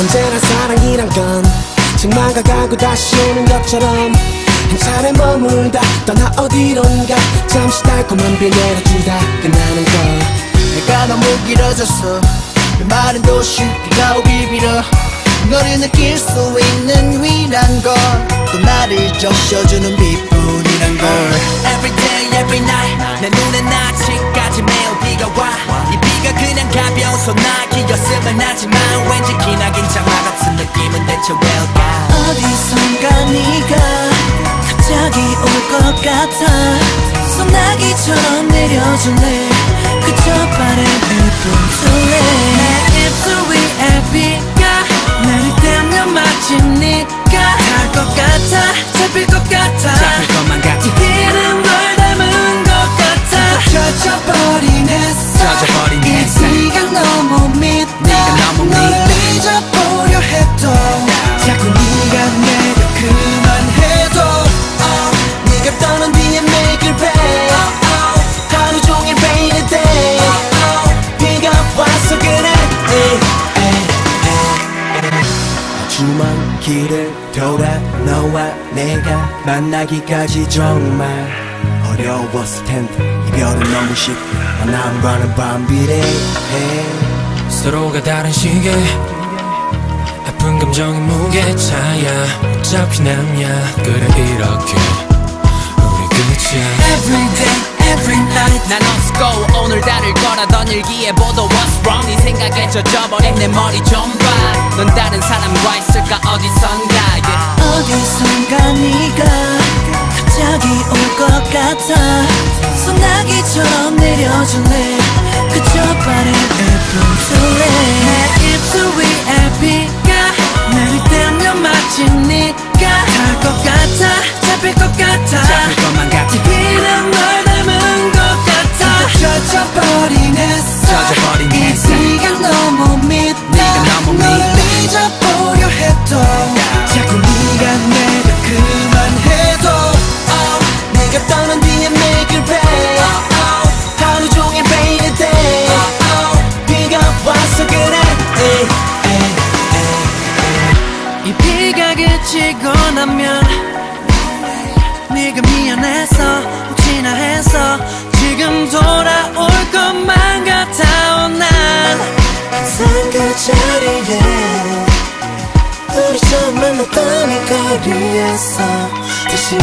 언제나 사랑이란 건 정말 가고 다시 오는 것처럼 한 차례 머물다 떠나 어디론가 잠시 달콤한 비 내려주다 끝나는 걸. 해가 너무 길어졌어. 메마른 도시 비가 오길 빌어 너를 느낄 수 있는 위란 걸 또 나를 적셔주는 빛뿐이란 걸. Every day, every night 내 눈엔 아직까지 매일 비가 와이 비가 그냥 가벼워서 나 기었으면 하지만 왠지 기나긴 장마 같은 느낌은 대체 왜일까 어디선가 네가 갑자기 올 것 같아. 소나기처럼 내려줄래? 그저 바람을 뿜줄 길을 돌아 너와 내가 만나기까지 정말 어려웠을 텐데. 이별은 너무 쉽게 만남과는 반비례해. 서로가 다른 시계. 아픈 감정의 무게 차야. 어차피 남냐. 그래 이렇게 우리 끝이야. Every day, every night 난 없고 오늘 다를 거라던 일기예보도 What's wrong. 네 생각에 젖어버린 내 머리 좀봐넌 같아. 소나기처럼 내려줄래? 그저 바람을 뿜줄래 내 입술 위에 비가 나를 떼면 마침 네가 갈 것 같아. 잡힐 것 같아 나면 네가 미안해서 혹시나 해서 지금 돌아올 것만 같아 난. 그 자리에 우리 처음 만났던 이 거리에서 다시 이